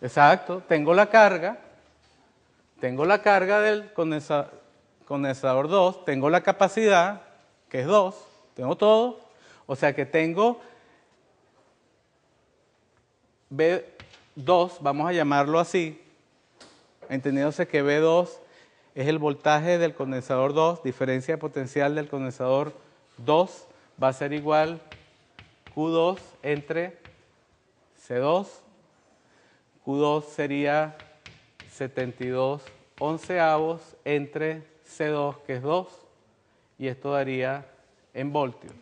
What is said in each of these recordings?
Exacto, tengo la carga, tengo la carga del condensa- condensador 2, tengo la capacidad, que es 2, tengo todo, o sea que tengo B2, vamos a llamarlo así, entendiéndose que B2 es el voltaje del condensador 2, diferencia de potencial del condensador 2 va a ser igual Q2 entre C2. Q2 sería 72 onceavos entre C2, que es 2, y esto daría en voltios.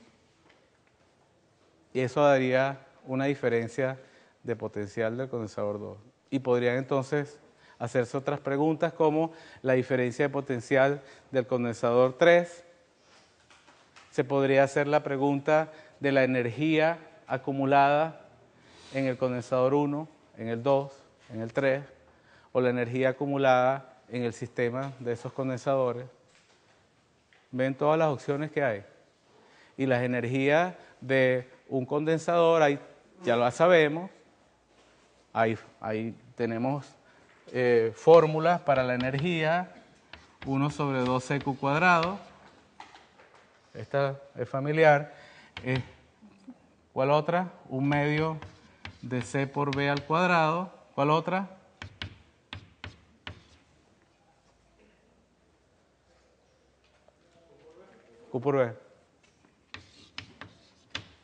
Y eso daría una diferencia de potencial del condensador 2. Y podrían entonces hacerse otras preguntas como la diferencia de potencial del condensador 3. Se podría hacer la pregunta de la energía acumulada en el condensador 1, en el 2, en el 3, o la energía acumulada en el sistema de esos condensadores. Ven todas las opciones que hay. Y las energías de un condensador, ahí ya lo sabemos, ahí, ahí tenemos eh, fórmulas para la energía, 1 sobre 2q cuadrado, esta es familiar, eh, ¿cuál otra? Un medio de c por b al cuadrado, ¿cuál otra? Q por b.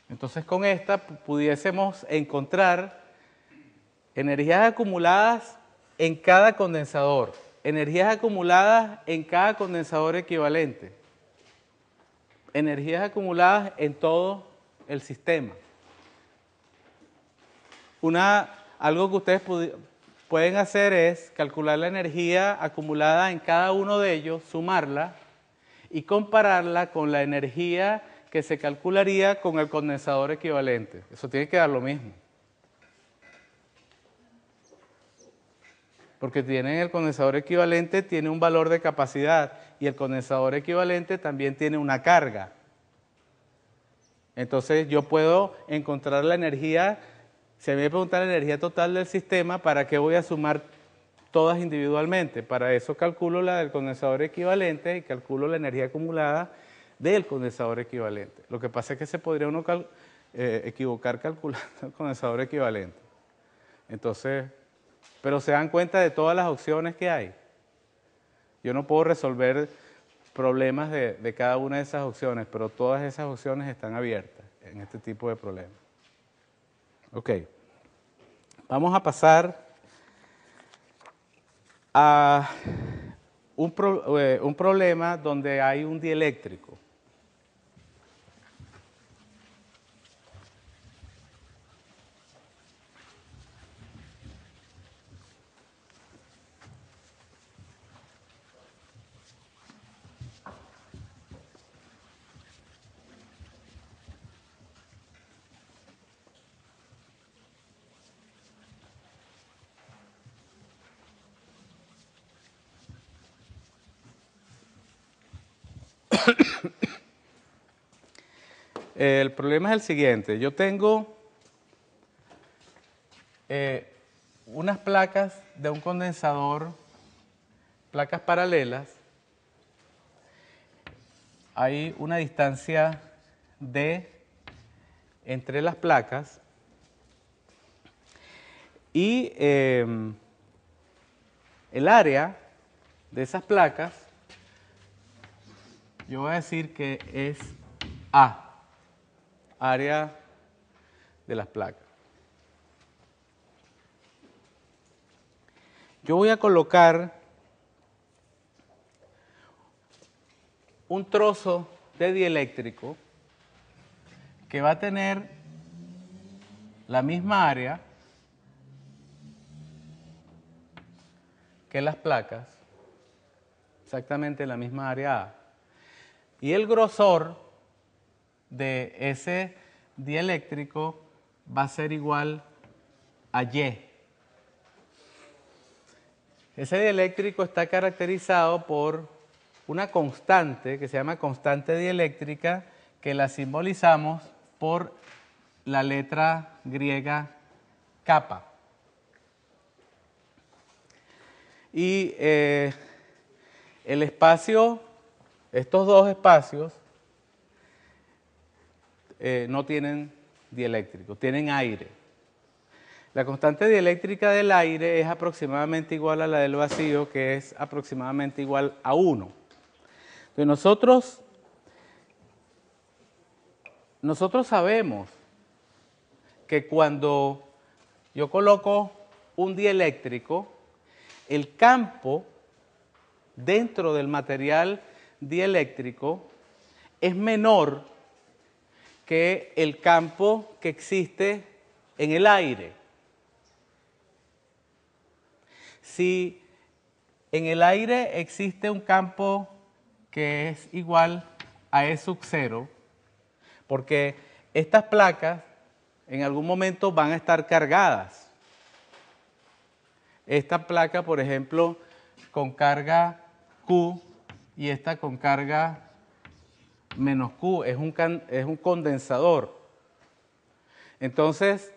Entonces con esta pudiésemos encontrar energías acumuladas en cada condensador, energías acumuladas en cada condensador equivalente, energías acumuladas en todo el sistema. Una, algo que ustedes pueden hacer es calcular la energía acumulada en cada uno de ellos, sumarla y compararla con la energía que se calcularía con el condensador equivalente. Eso tiene que dar lo mismo. Porque tienen el condensador equivalente, tiene un valor de capacidad y el condensador equivalente también tiene una carga. Entonces yo puedo encontrar la energía, se me pregunta la energía total del sistema, ¿para qué voy a sumar todas individualmente? Para eso calculo la del condensador equivalente y calculo la energía acumulada del condensador equivalente. Lo que pasa es que se podría uno eh, equivocar calculando el condensador equivalente. Entonces, pero se dan cuenta de todas las opciones que hay. Yo no puedo resolver problemas de, cada una de esas opciones, pero todas esas opciones están abiertas en este tipo de problemas. Ok, vamos a pasar a un, pro, eh, un problema donde hay un dieléctrico. El problema es el siguiente. Yo tengo eh, unas placas de un condensador, placas paralelas. Hay una distancia D entre las placas. Y eh, el área de esas placas, yo voy a decir que es A área de las placas. Yo voy a colocar un trozo de dieléctrico que va a tener la misma área que las placas, exactamente la misma área A. Y el grosor de ese dieléctrico va a ser igual a Y. Ese dieléctrico está caracterizado por una constante que se llama constante dieléctrica que la simbolizamos por la letra griega kappa. Y eh, el espacio, estos dos espacios, eh, no tienen dieléctrico, tienen aire. La constante dieléctrica del aire es aproximadamente igual a la del vacío, que es aproximadamente igual a 1. Entonces nosotros, nosotros sabemos que cuando yo coloco un dieléctrico, el campo dentro del material dieléctrico es menor que el campo que existe en el aire. Si en el aire existe un campo que es igual a E sub 0, porque estas placas en algún momento van a estar cargadas. Esta placa, por ejemplo, con carga Q y esta con carga menos Q, es un, es un condensador. Entonces,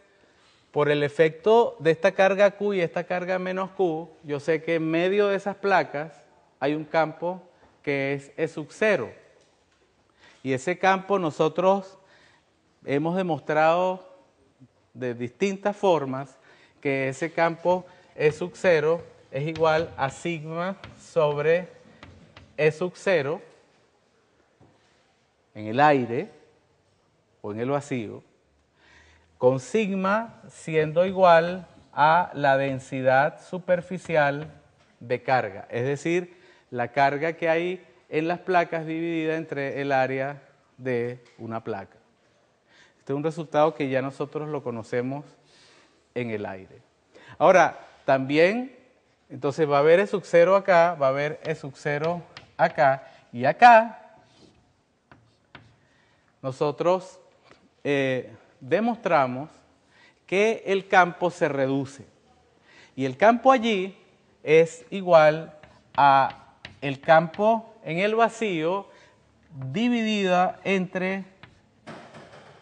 por el efecto de esta carga Q y esta carga menos Q, yo sé que en medio de esas placas hay un campo que es E sub 0. Y ese campo nosotros hemos demostrado de distintas formas que ese campo E sub 0 es igual a sigma sobre E sub 0 en el aire o en el vacío, con sigma siendo igual a la densidad superficial de carga, es decir, la carga que hay en las placas dividida entre el área de una placa. Este es un resultado que ya nosotros lo conocemos en el aire. Ahora, también, entonces va a haber E sub 0 acá, va a haber E sub 0 acá, y acá nosotros eh, demostramos que el campo se reduce. Y el campo allí es igual a el campo en el vacío dividida entre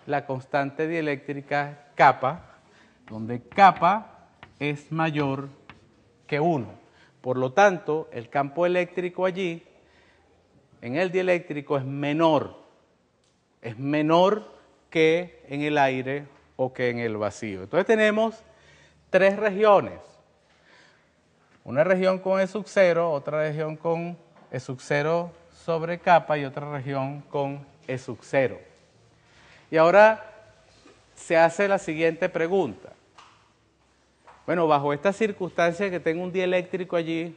la constante dieléctrica kappa, donde kappa es mayor que 1. Por lo tanto, el campo eléctrico allí, en el dieléctrico, es menor es menor que en el aire o que en el vacío. Entonces tenemos tres regiones. Una región con E sub 0, otra región con E sub 0 sobre capa y otra región con E sub 0. Y ahora se hace la siguiente pregunta. Bueno, bajo esta circunstancia que tengo un dieléctrico allí,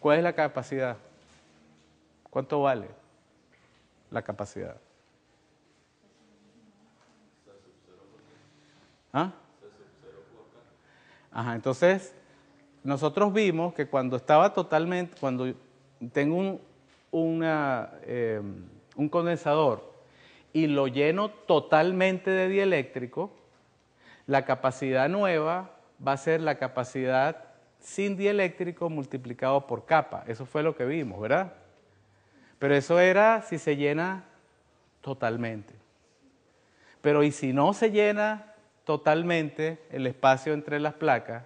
¿cuál es la capacidad? ¿Cuánto vale? la capacidad. ¿Ah? Ajá, entonces nosotros vimos que cuando estaba totalmente, cuando tengo un, em, un condensador y lo lleno totalmente de dieléctrico, la capacidad nueva va a ser la capacidad sin dieléctrico multiplicado por capa. Eso fue lo que vimos, ¿verdad? Pero eso era si se llena totalmente. Pero ¿y si no se llena totalmente el espacio entre las placas?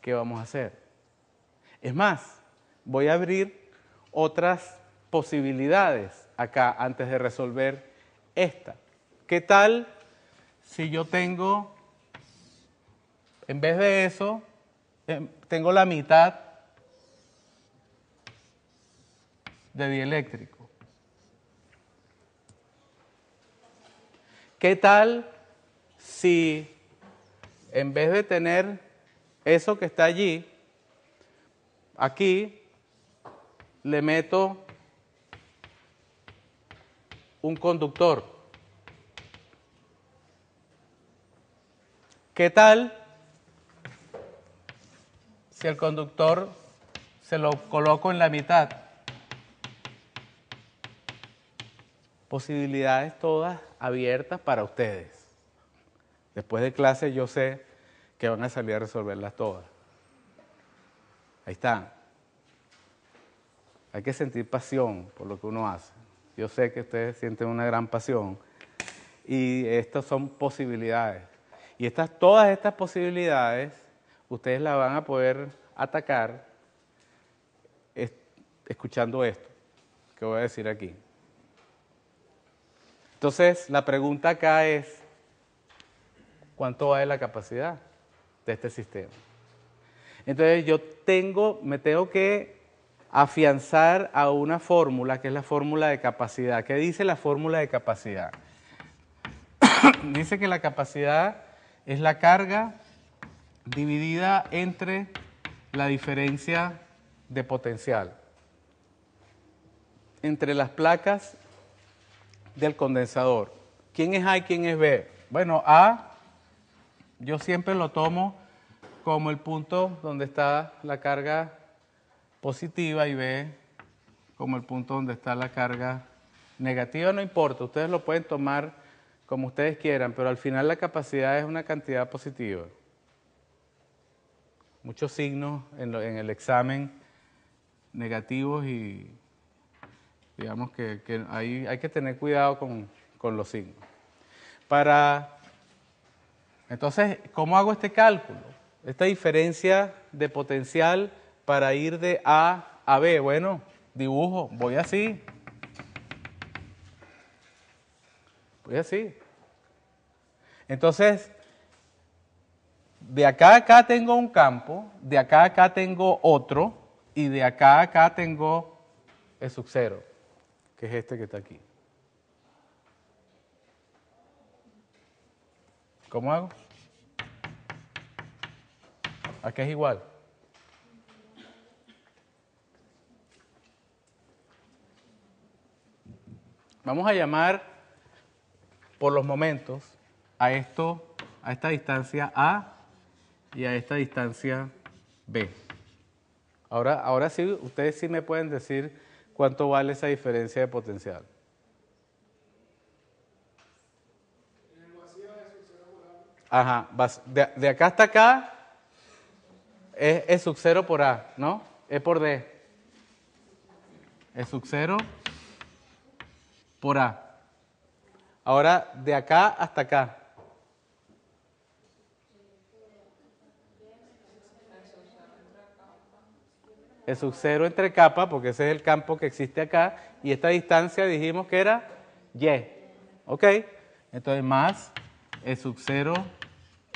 ¿Qué vamos a hacer? Es más, voy a abrir otras posibilidades acá antes de resolver esta. ¿Qué tal si yo tengo, en vez de eso, em, tengo la mitad de dieléctrico. ¿Qué tal si en vez de tener eso que está allí, aquí le meto un conductor? ¿Qué tal si el conductor se lo coloco en la mitad? Posibilidades todas abiertas para ustedes. Después de clase yo sé que van a salir a resolverlas todas. Ahí están. Hay que sentir pasión por lo que uno hace. Yo sé que ustedes sienten una gran pasión y estas son posibilidades. Y estas, todas estas posibilidades ustedes la van a poder atacar escuchando esto que voy a decir aquí. Entonces, la pregunta acá es, ¿cuánto vale la capacidad de este sistema? Entonces, yo tengo, me tengo que afianzar a una fórmula que es la fórmula de capacidad. ¿Qué dice la fórmula de capacidad? dice que la capacidad es la carga dividida entre la diferencia de potencial entre las placas del condensador. ¿Quién es A y quién es B? Bueno, A yo siempre lo tomo como el punto donde está la carga positiva y B como el punto donde está la carga negativa. No importa, ustedes lo pueden tomar como ustedes quieran, pero al final la capacidad es una cantidad positiva. Muchos signos en, el examen negativos y digamos que, hay, hay, que tener cuidado con, con los signos. Para, entonces, ¿cómo hago este cálculo? Esta diferencia de potencial para ir de A a B. Bueno, dibujo, voy así. Voy así. Entonces, de acá a acá tengo un campo, de acá a acá tengo otro, y de acá a acá tengo el sub-cero, que es este que está aquí. ¿Cómo hago? Aquí es igual. Vamos a llamar por los momentos a esto, a esta distancia A y a esta distancia B. Ahora, ahora sí, ustedes sí me pueden decir cuánto vale esa diferencia de potencial. Ajá, de, de acá hasta acá es, es sub 0 por A, ¿no? E por D. Es sub 0 por A. Ahora, de acá hasta acá. Es sub 0 entre capa, porque ese es el campo que existe acá, y esta distancia dijimos que era Y. ¿Ok? Entonces, más es sub 0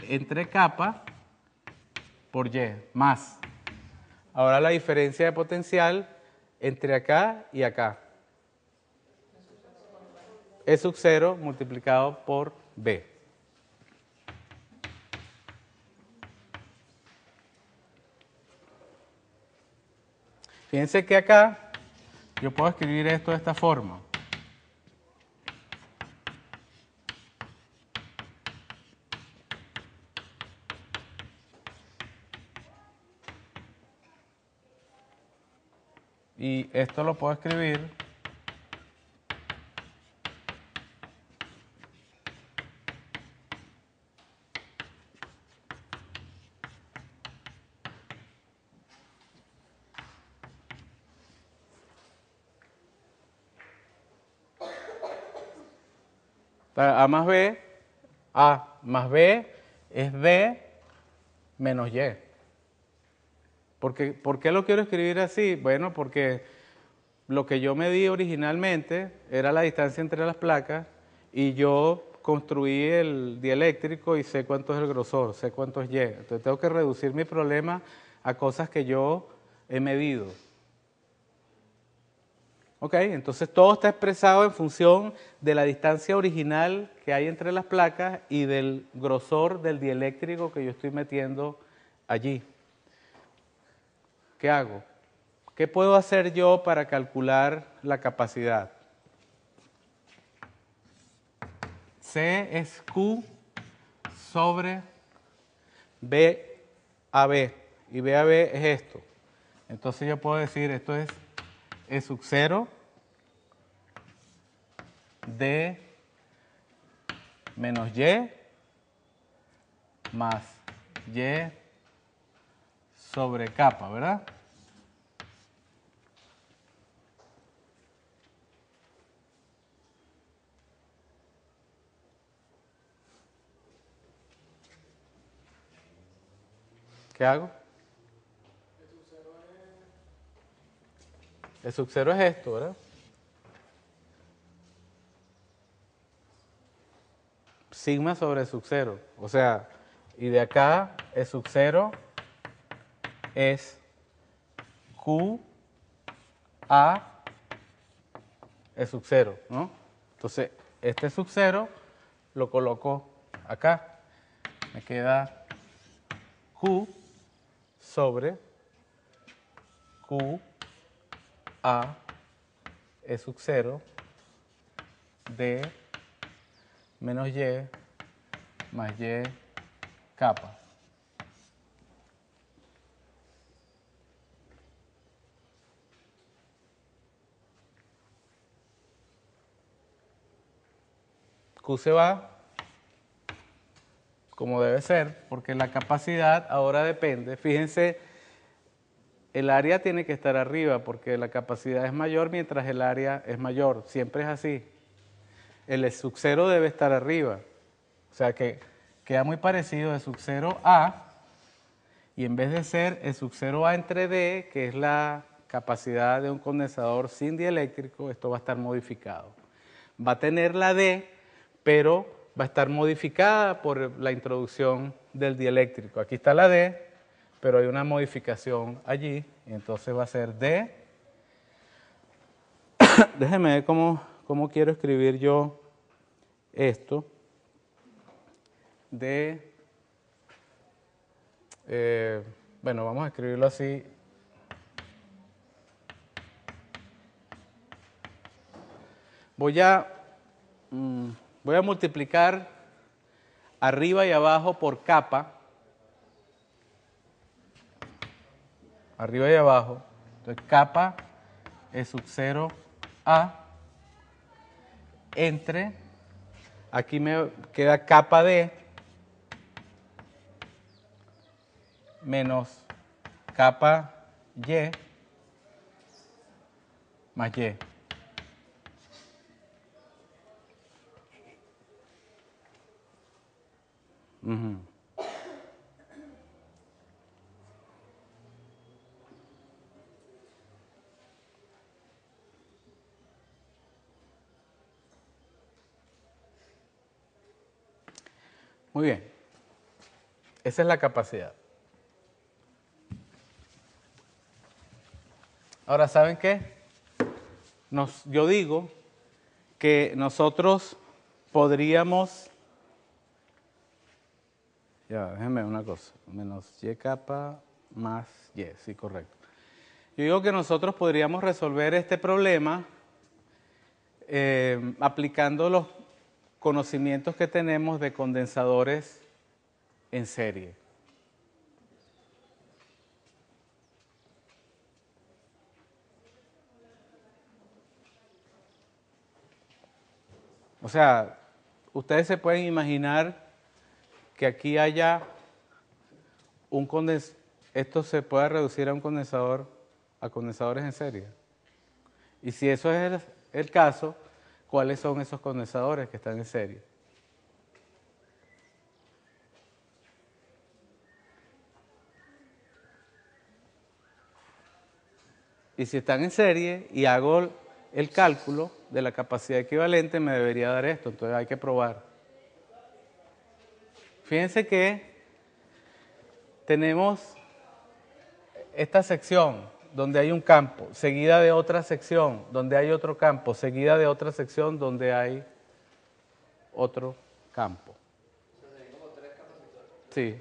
entre capa por Y, más. Ahora la diferencia de potencial entre acá y acá. E sub 0 multiplicado por B. Fíjense que acá yo puedo escribir esto de esta forma. Y esto lo puedo escribir A más B, A más B es B menos Y. Porque, ¿Por qué lo quiero escribir así? Bueno, porque lo que yo medí originalmente era la distancia entre las placas y yo construí el dieléctrico y sé cuánto es el grosor, sé cuánto es Y. Entonces tengo que reducir mi problema a cosas que yo he medido. Ok, entonces todo está expresado en función de la distancia original que hay entre las placas y del grosor del dieléctrico que yo estoy metiendo allí. ¿Qué hago? ¿Qué puedo hacer yo para calcular la capacidad? C es Q sobre B a B. Y B a B es esto. Entonces yo puedo decir, esto es E sub 0 D menos Y más Y sobre capa, ¿verdad? ¿Qué hago? El sub cero es esto, ¿verdad? Sigma sobre sub cero. O sea, y de acá el sub cero es Q A el sub cero, ¿no? Entonces, este sub cero lo coloco acá. Me queda Q sobre Q A E sub 0 de menos Y más Y capa. Q se va como debe ser, porque la capacidad ahora depende. Fíjense, el área tiene que estar arriba porque la capacidad es mayor mientras el área es mayor. Siempre es así. El sub 0 debe estar arriba. O sea que queda muy parecido de sub 0 a, y en vez de ser el sub 0 a entre D, que es la capacidad de un condensador sin dieléctrico, esto va a estar modificado. Va a tener la D, pero va a estar modificada por la introducción del dieléctrico. Aquí está la D, pero hay una modificación allí, entonces va a ser D. Déjeme ver cómo, cómo quiero escribir yo esto. D. Eh, bueno, vamos a escribirlo así. Voy a... Mm, Voy a multiplicar arriba y abajo por capa. Arriba y abajo. Entonces capa es sub 0 A entre, aquí me queda capa D menos capa Y más Y. Muy bien. Esa es la capacidad. Ahora, ¿saben qué? Nos, yo digo que nosotros podríamos ya, déjenme una cosa. Menos y capa más y, sí, correcto. Yo digo que nosotros podríamos resolver este problema eh, aplicando los conocimientos que tenemos de condensadores en serie. O sea, ustedes se pueden imaginar que aquí haya un condensador, esto se pueda reducir a un condensador, a condensadores en serie. Y si eso es el, caso, ¿cuáles son esos condensadores que están en serie? Y si están en serie y hago el cálculo de la capacidad equivalente, me debería dar esto. Entonces hay que probar. Fíjense que tenemos esta sección donde hay un campo, seguida de otra sección donde hay otro campo, seguida de otra sección donde hay otro campo. Sí,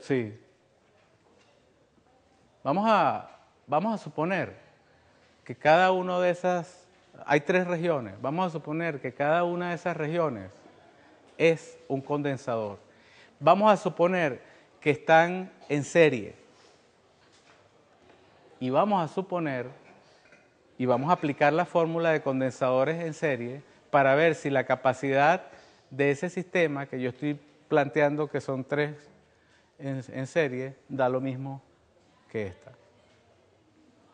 sí. Vamos a, vamos a suponer que cada una de esas, hay tres regiones, vamos a suponer que cada una de esas regiones es un condensador. Vamos a suponer que están en serie. Y vamos a suponer, y vamos a aplicar la fórmula de condensadores en serie para ver si la capacidad de ese sistema que yo estoy planteando que son tres en, serie, da lo mismo que esta.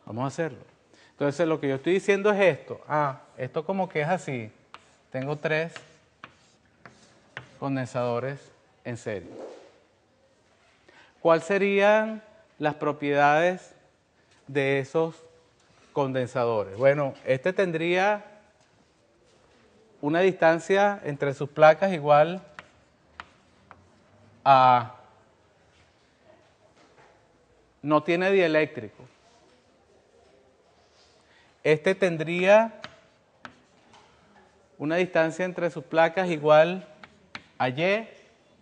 Vamos a hacerlo. Entonces lo que yo estoy diciendo es esto. Ah, esto como que es así. Tengo tres condensadores en serie. ¿cuáles serían las propiedades de esos condensadores? Bueno, este tendría una distancia entre sus placas igual a... No tiene dieléctrico. Este tendría una distancia entre sus placas igual a Y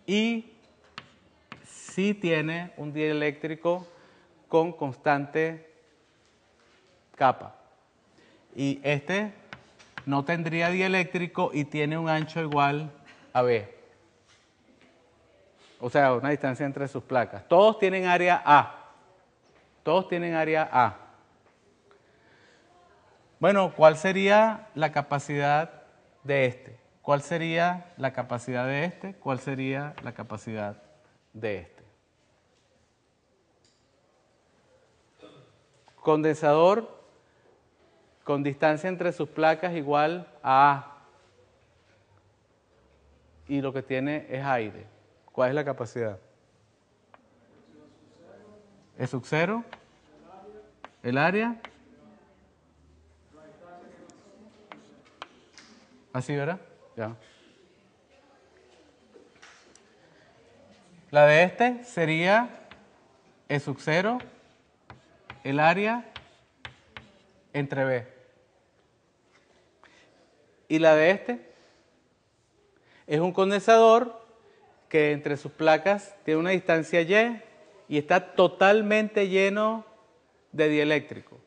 y sí tiene un dieléctrico con constante capa. Y este no tendría dieléctrico y tiene un ancho igual a B. O sea, una distancia entre sus placas. Todos tienen área A. Todos tienen área A. Bueno, ¿cuál sería la capacidad de este? ¿Cuál sería la capacidad de este? ¿Cuál sería la capacidad de este? Condensador con distancia entre sus placas igual a A. Y lo que tiene es aire. ¿Cuál es la capacidad? ¿Es sub cero? ¿El área? Así, ¿verdad? Ya. La de este sería E sub cero, el área entre B. Y la de este es un condensador que entre sus placas tiene una distancia Y y está totalmente lleno de dieléctrico,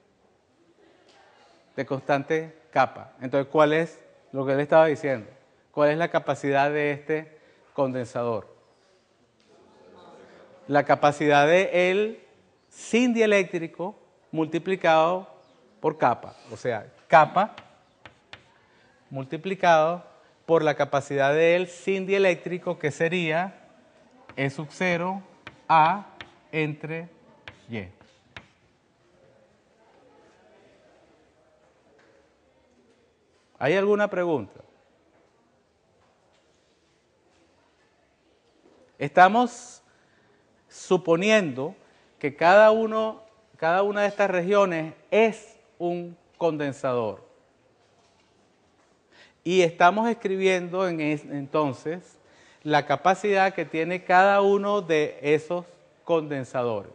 de constante capa. Entonces, ¿cuál es lo que él estaba diciendo? ¿Cuál es la capacidad de este condensador? La capacidad de él sin dieléctrico multiplicado por capa, o sea, capa multiplicado por la capacidad de él sin dieléctrico, que sería E sub 0 A entre Y. ¿Hay alguna pregunta? Estamos suponiendo que cada, uno, cada una de estas regiones es un condensador. Y estamos escribiendo en entonces la capacidad que tiene cada uno de esos condensadores.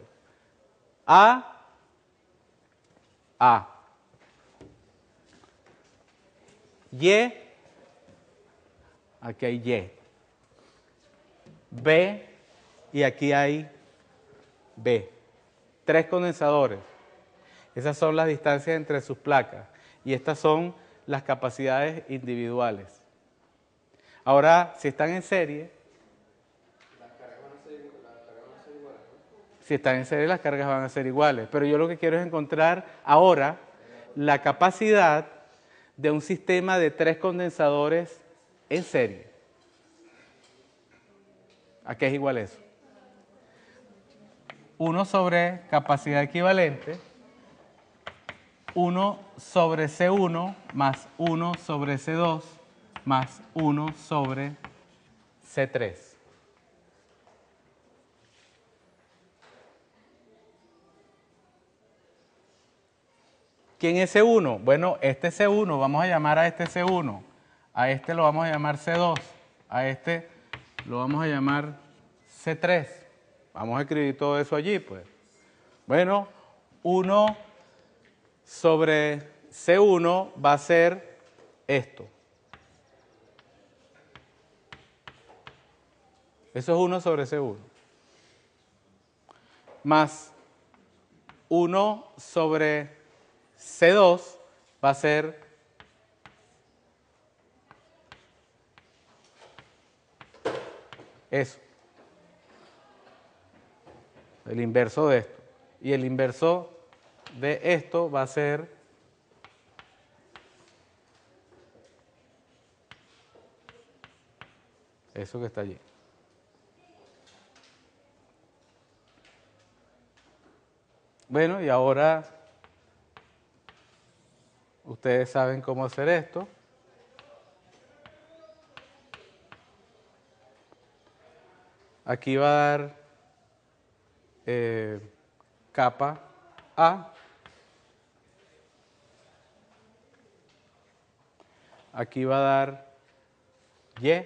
A, A. Y, aquí hay Y. B, y aquí hay B. Tres condensadores. Esas son las distancias entre sus placas. Y estas son las capacidades individuales. Ahora, si están en serie, si están en serie las cargas van a ser iguales, pero yo lo que quiero es encontrar ahora la capacidad de un sistema de tres condensadores en serie. ¿A qué es igual eso? 1 sobre capacidad equivalente 1 sobre C1 más 1 sobre C2 más 1 sobre C3. ¿Quién es C1? Bueno, este C1, vamos a llamar a este C1, a este lo vamos a llamar C2, a este lo vamos a llamar C3. Vamos a escribir todo eso allí, pues. Bueno, 1 sobre C1 va a ser esto. Eso es 1 sobre C1. Más 1 sobre C2 va a ser eso. El inverso de esto. Y el inverso de esto va a ser eso que está allí. Bueno, y ahora ustedes saben cómo hacer esto. Aquí va a dar eh, capa A. Aquí va a dar Y.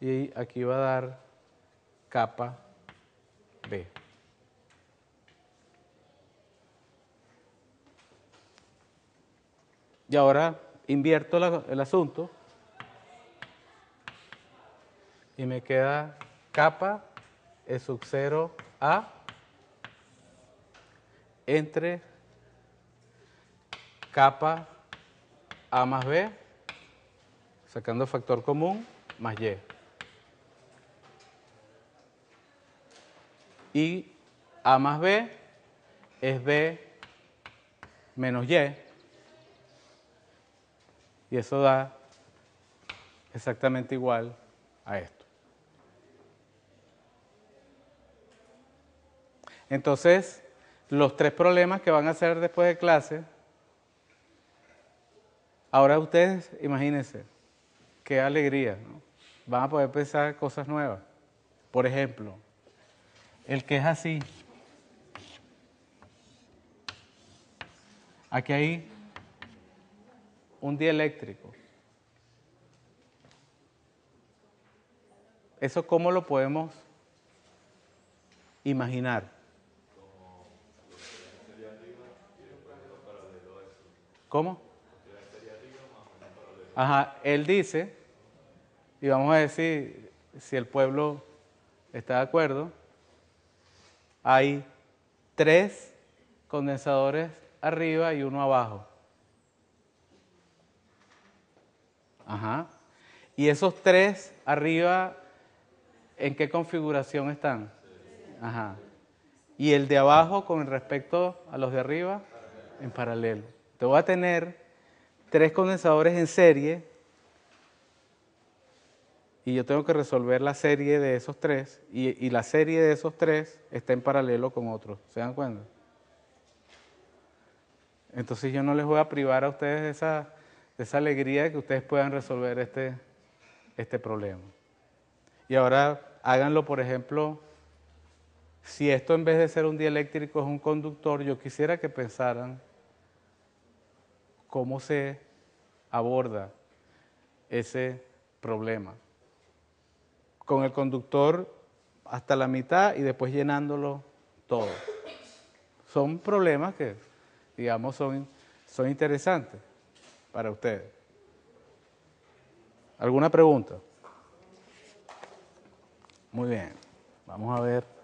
Y aquí va a dar capa B. Y ahora invierto la- el asunto y me queda capa E sub 0 A entre capa A más B, sacando factor común, más Y. Y A más B es B menos Y. Y eso da exactamente igual a esto. Entonces, los tres problemas que van a hacer después de clase, ahora ustedes, imagínense, qué alegría, ¿no? Van a poder pensar cosas nuevas. Por ejemplo, el que es así. Aquí hay un dieléctrico. ¿Eso cómo lo podemos imaginar? ¿Cómo? Ajá, él dice, y vamos a decir si el pueblo está de acuerdo, hay tres condensadores arriba y uno abajo. Ajá. Y esos tres arriba, ¿en qué configuración están? Ajá. Y el de abajo con respecto a los de arriba, en paralelo. Te voy a tener tres condensadores en serie y yo tengo que resolver la serie de esos tres y, la serie de esos tres está en paralelo con otros. ¿Se dan cuenta? Entonces yo no les voy a privar a ustedes de esa, de esa alegría de que ustedes puedan resolver este, este problema. Y ahora háganlo, por ejemplo, si esto en vez de ser un dieléctrico es un conductor, yo quisiera que pensaran cómo se aborda ese problema. Con el conductor hasta la mitad y después llenándolo todo. Son problemas que, digamos, son, son interesantes para ustedes. ¿Alguna pregunta? Muy bien, vamos a ver.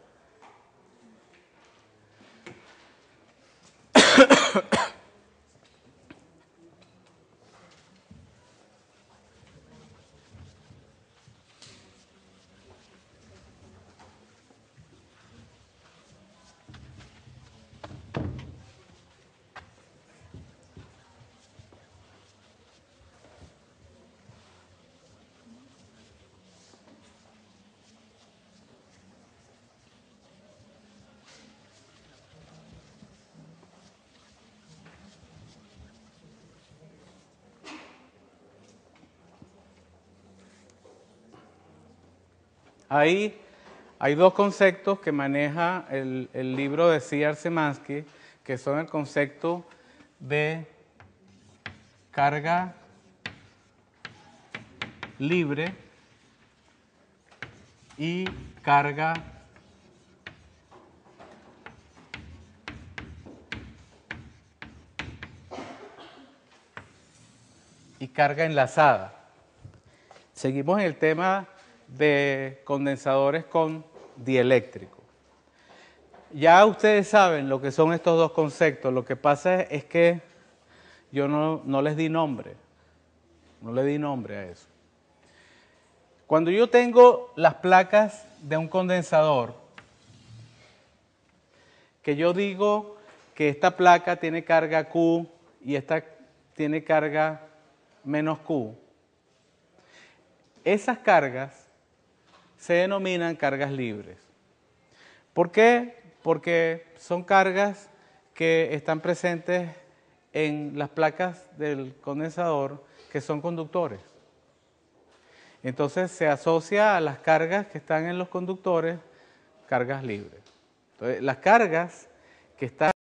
Ahí hay dos conceptos que maneja el, libro de C.R. Semansky, que son el concepto de carga libre y carga y carga enlazada. Seguimos en el tema de condensadores con dieléctrico. Ya ustedes saben lo que son estos dos conceptos. Lo que pasa es que yo no, no les di nombre. No le di nombre a eso. Cuando yo tengo las placas de un condensador, que yo digo que esta placa tiene carga Q y esta tiene carga menos Q, esas cargas se denominan cargas libres. ¿Por qué? Porque son cargas que están presentes en las placas del condensador que son conductores. Entonces se asocia a las cargas que están en los conductores, cargas libres. Entonces, las cargas que están